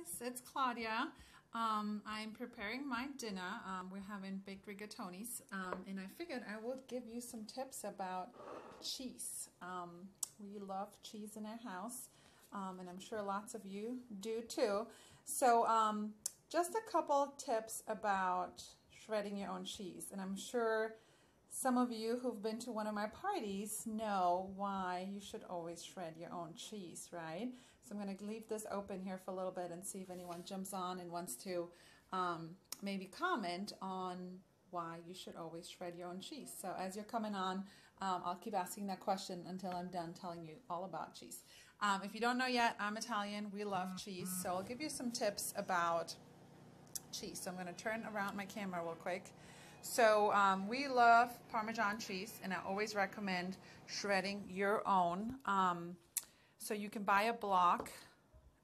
guys, it's Claudia. Um, I'm preparing my dinner. Um, we're having baked rigatonis, um, and I figured I would give you some tips about cheese. Um, we love cheese in our house, um, and I'm sure lots of you do too. So, um, just a couple tips about shredding your own cheese, and I'm sure some of you who've been to one of my parties know why you should always shred your own cheese, right? So I'm going to leave this open here for a little bit and see if anyone jumps on and wants to um, maybe comment on why you should always shred your own cheese. So as you're coming on, um, I'll keep asking that question until I'm done telling you all about cheese. Um, if you don't know yet, I'm Italian. We love cheese. So I'll give you some tips about cheese. So I'm going to turn around my camera real quick. So um, we love Parmesan cheese, and I always recommend shredding your own. Um, so you can buy a block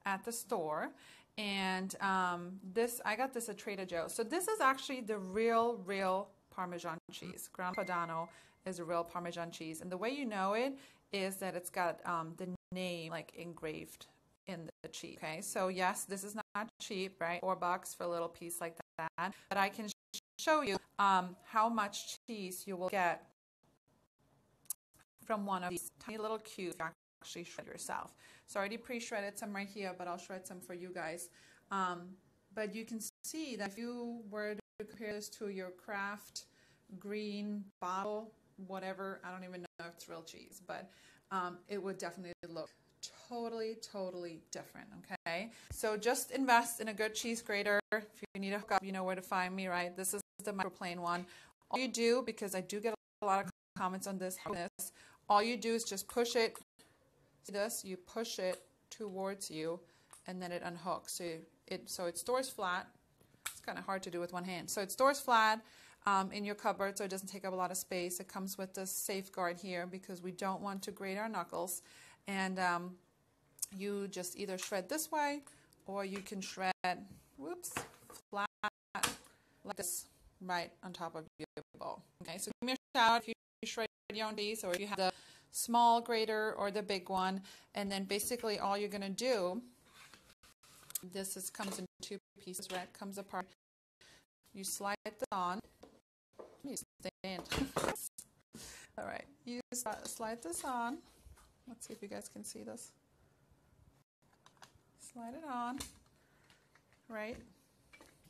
at the store, and um, this I got this at Trader Joe's. So this is actually the real, real Parmesan cheese. Grana Padano is a real Parmesan cheese, and the way you know it is that it's got um, the name like engraved in the cheese. Okay, so yes, this is not cheap, right? Four bucks for a little piece like that, but I can show you um, how much cheese you will get from one of these tiny little cubes you actually shred yourself. So I already pre-shredded some right here, but I'll shred some for you guys. Um, but you can see that if you were to compare this to your Kraft green bottle, whatever, I don't even know if it's real cheese, but um, it would definitely look totally, totally different, okay? So just invest in a good cheese grater. If you need a hookup, you know where to find me, right? This is the microplane one. All you do, because I do get a lot of comments on this, all you do is just push it, see this, you push it towards you, and then it unhooks. So it, so it stores flat. It's kind of hard to do with one hand. So it stores flat um, in your cupboard so it doesn't take up a lot of space. It comes with this safeguard here because we don't want to grate our knuckles. And um, you just either shred this way or you can shred, whoops, flat like this right on top of your bowl. Okay, so give me a shout if you shred your own piece or if you have the small grater or the big one. And then basically all you're going to do, this is, comes in two pieces, right? Comes apart. You slide this on. Stand. all right, you slide this on. Let's see if you guys can see this. Slide it on, right?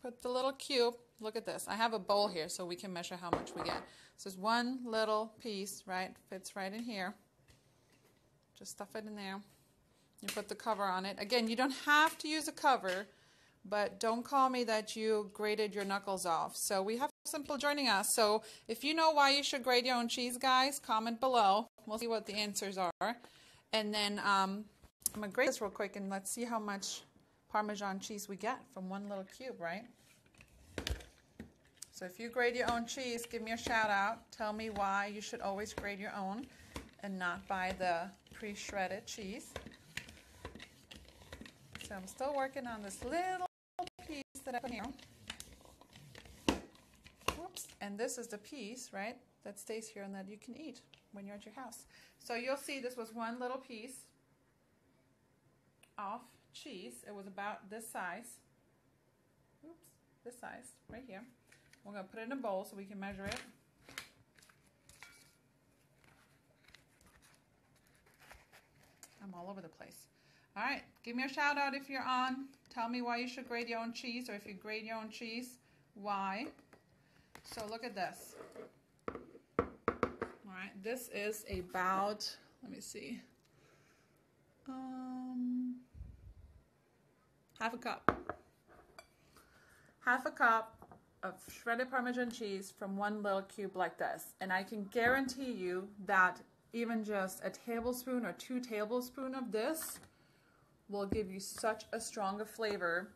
Put the little cube, look at this. I have a bowl here so we can measure how much we get. So it's one little piece, right? Fits right in here. Just stuff it in there. You put the cover on it. Again, you don't have to use a cover, but don't call me that you grated your knuckles off. So we have some people joining us. So if you know why you should grate your own cheese, guys, comment below. We'll see what the answers are. And then um, I'm going to grate this real quick and let's see how much Parmesan cheese we get from one little cube, right? So if you grade your own cheese, give me a shout out. Tell me why you should always grade your own and not buy the pre-shredded cheese. So I'm still working on this little piece that I put here. Whoops. And this is the piece, right, that stays here and that you can eat when you're at your house. So you'll see this was one little piece of cheese. It was about this size. Oops, this size right here. We're going to put it in a bowl so we can measure it. I'm all over the place. All right, give me a shout out if you're on. Tell me why you should grade your own cheese or if you grade your own cheese, why. So look at this. All right, this is about, let me see, um, half a cup. Half a cup of shredded Parmesan cheese from one little cube like this. And I can guarantee you that even just a tablespoon or two tablespoon of this will give you such a stronger flavor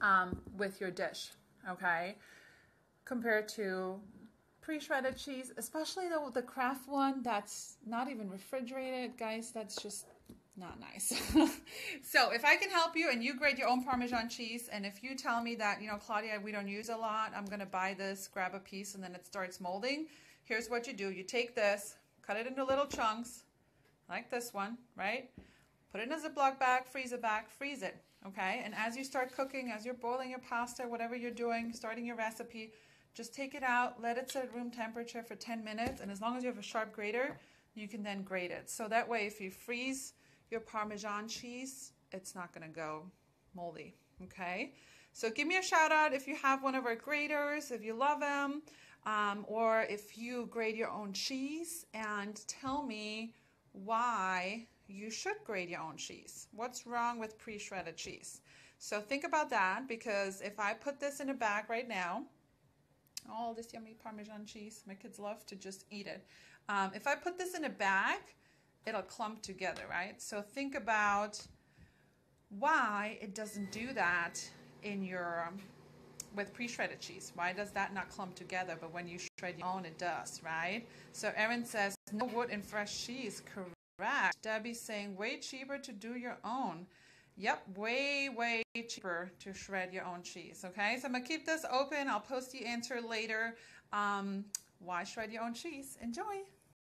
um, with your dish, okay? Compared to pre-shredded cheese, especially the, the Kraft one that's not even refrigerated, guys, that's just not nice. so if I can help you and you grade your own Parmesan cheese, and if you tell me that, you know, Claudia, we don't use a lot, I'm going to buy this, grab a piece, and then it starts molding, here's what you do. You take this, cut it into little chunks, like this one, right? Put it in a Ziploc bag, freeze it back, freeze it. Okay, and as you start cooking, as you're boiling your pasta, whatever you're doing, starting your recipe, just take it out, let it sit at room temperature for 10 minutes, and as long as you have a sharp grater, you can then grate it. So that way, if you freeze your Parmesan cheese, it's not going to go moldy. Okay, so give me a shout out if you have one of our graters, if you love them, um, or if you grate your own cheese, and tell me why you should grate your own cheese. What's wrong with pre shredded cheese? So think about that because if I put this in a bag right now, all this yummy Parmesan cheese. My kids love to just eat it. Um, if I put this in a bag, it'll clump together, right? So think about why it doesn't do that in your um, with pre-shredded cheese. Why does that not clump together? But when you shred your own, it does, right? So Erin says no wood in fresh cheese. Correct. Debbie's saying way cheaper to do your own. Yep, way, way cheaper to shred your own cheese. Okay, so I'm gonna keep this open. I'll post the answer later. Um, why shred your own cheese? Enjoy.